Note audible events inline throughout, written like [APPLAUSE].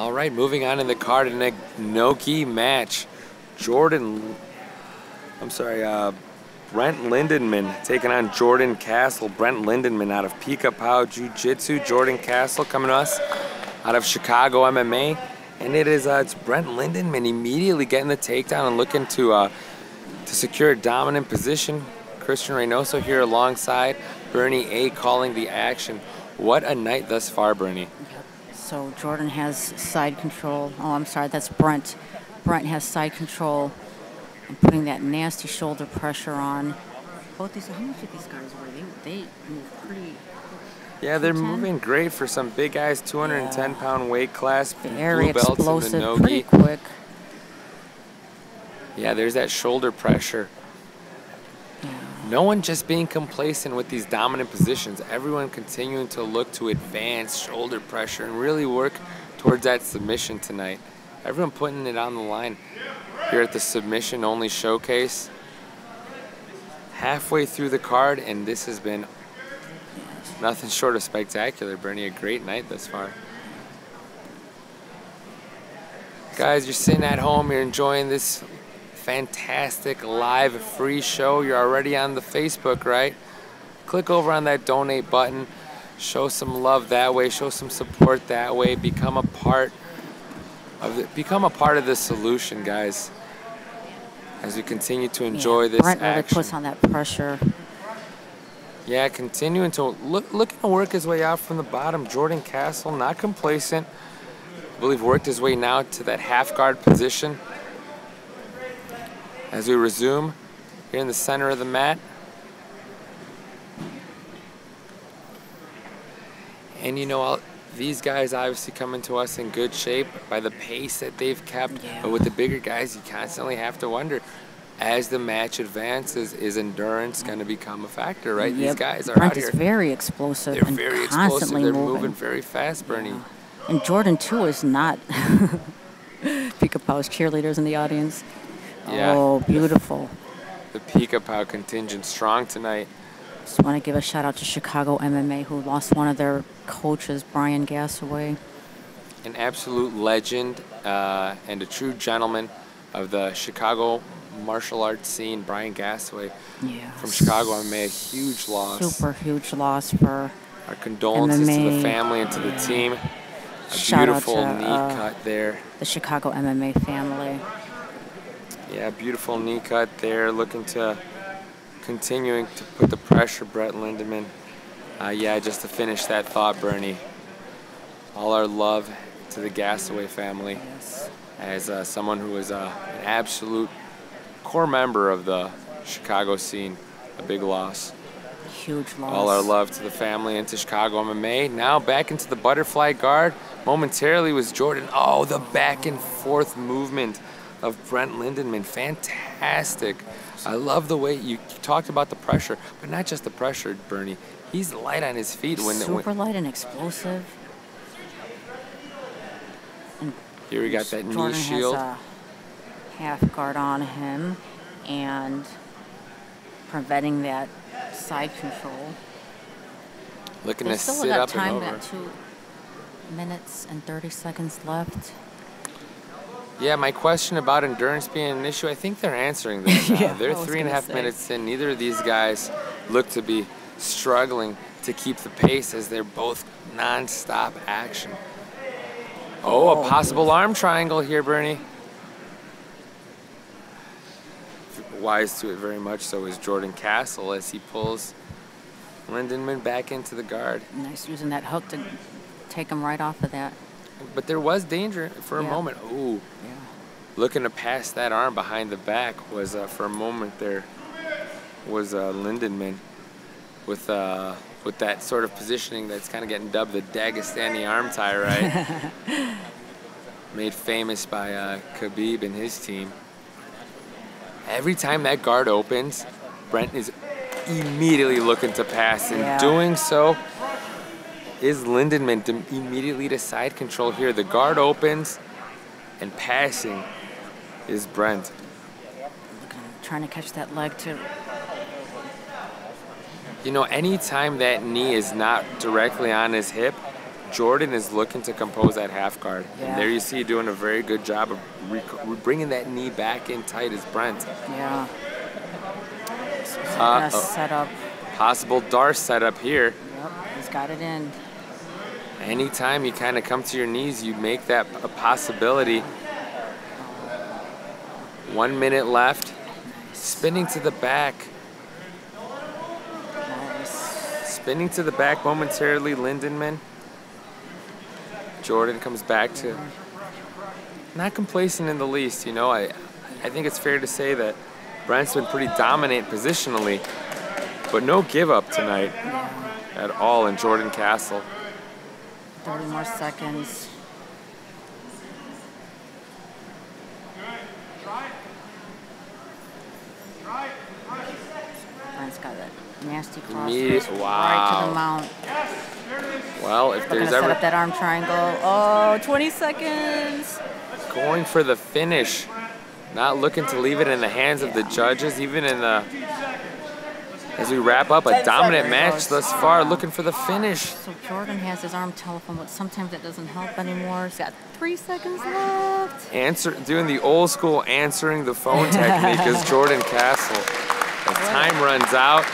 All right, moving on in the card in a no-gi match. Jordan, I'm sorry, uh, Brent Lindenman taking on Jordan Castle. Brent Lindenman out of Pica Pau Jiu-Jitsu. Jordan Castle coming to us out of Chicago MMA. And it is uh, it's Brent Lindenman immediately getting the takedown and looking to uh, to secure a dominant position. Christian Reynoso here alongside Bernie A calling the action. What a night thus far, Bernie. So Jordan has side control. Oh, I'm sorry, that's Brent. Brent has side control I'm putting that nasty shoulder pressure on. Both these, how much did these guys weigh? They, they move pretty. Yeah, they're 210? moving great for some big guys, 210 pound weight class, Very blue belts in the explosive, pretty quick. Yeah, there's that shoulder pressure. No one just being complacent with these dominant positions. Everyone continuing to look to advance shoulder pressure and really work towards that submission tonight. Everyone putting it on the line here at the submission only showcase. Halfway through the card, and this has been nothing short of spectacular. Bernie, a great night thus far. Guys, you're sitting at home, you're enjoying this fantastic live free show. You're already on the Facebook, right? Click over on that donate button. Show some love that way. Show some support that way. Become a part of the, become a part of the solution, guys. As we continue to enjoy yeah, this Brent really action. puts on that pressure. Yeah, continuing to look looking to work his way out from the bottom. Jordan Castle, not complacent. I believe worked his way now to that half guard position. As we resume here in the center of the mat. And you know, I'll, these guys obviously coming to us in good shape by the pace that they've kept. Yeah. But with the bigger guys, you constantly have to wonder, as the match advances, is endurance going to become a factor, right? These guys are Brent out here. is very explosive They're and very explosive. constantly They're moving. moving very fast, Bernie. And Jordan too is not. [LAUGHS] Pica Pau's cheerleaders in the audience. Yeah. Oh, beautiful. The Pica Pau contingent strong tonight. Just want to give a shout out to Chicago MMA who lost one of their coaches, Brian Gassaway. An absolute legend uh, and a true gentleman of the Chicago martial arts scene, Brian Gassaway Yeah. from Chicago. MMA. a huge loss. Super huge loss for. Our condolences to the family and to the team. A Shout out beautiful to, knee uh, cut there. the Chicago MMA family. Yeah, beautiful knee cut there. Looking to continuing to put the pressure, Brett Lindenman. Uh, yeah, just to finish that thought, Bernie. All our love to the Gasaway family Yes. as uh, someone who is uh, an absolute core member of the Chicago scene. A big loss. Huge loss. All our love to the family and to Chicago MMA. Now back into the butterfly guard. Momentarily was Jordan. Oh, the back and forth movement of Brent Lindenman. Fantastic. I love the way you talked about the pressure, but not just the pressure, Bernie. He's light on his feet when, Super when light and explosive. And here we got that knee Jordan shield. has a half guard on him and preventing that side control. Looking They to sit got up time. and over. Got two minutes and 30 seconds left. Yeah, my question about endurance being an issue, I think they're answering that [LAUGHS] now. Yeah, they're three and a half say. minutes in. Neither of these guys look to be struggling to keep the pace as they're both non-stop action. Oh, a Oh, possible arm triangle here, Bernie. Wise to it very much so is Jordan Castle as he pulls Lindenman back into the guard. Nice using that hook to take him right off of that. But there was danger for a Yeah. moment. Ooh. Yeah. looking to pass that arm behind the back was uh, for a moment there was uh, Lindenman with uh, with that sort of positioning that's kind of getting dubbed the Dagestani arm tie, right? [LAUGHS] Made famous by uh, Khabib and his team. Every time that guard opens, Brent is immediately looking to pass, and Yeah. doing so is Lindenman to immediately to side control here. The guard opens, and passing is Brent. Trying to catch that leg too. You know, anytime that knee is not directly on his hip, Jordan is looking to compose that half guard. Yeah. And there you see doing a very good job of re- bringing that knee back in tight as Brent. Yeah. Uh, gonna oh. set up. Possible D'Arce setup here. Yep, he's got it in. Anytime you kind of come to your knees, you make that a possibility. One minute left. Spinning to the back. Spinning to the back momentarily, Lindenman. Jordan comes back to not complacent in the least. You know, I, I think it's fair to say that Brent's been pretty dominant positionally, but no give up tonight at all in Jordan Castle. 30 more seconds. Brent's got that nasty cross. Immediate- Right to the mount. Well, if Gonna there's set ever up that arm triangle. Oh, 20 seconds. going for the finish, not looking to leave it in the hands of the judges, even in the as we wrap up a dominant match thus far, looking for the finish. So Jordan has his arm telephone, but sometimes that doesn't help anymore. He's got three seconds left. Answer doing the old school answering the phone [LAUGHS] technique is Jordan Castle. As time runs out,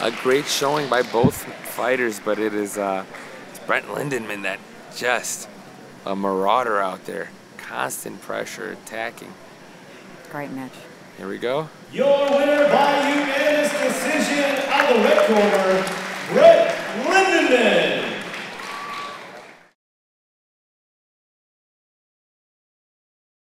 a great showing by both fighters, but it is uh, it's Brent Lindenman that just a marauder out there, constant pressure, attacking. Great match. Here we go. Your winner the red corner, Brett Lindenman.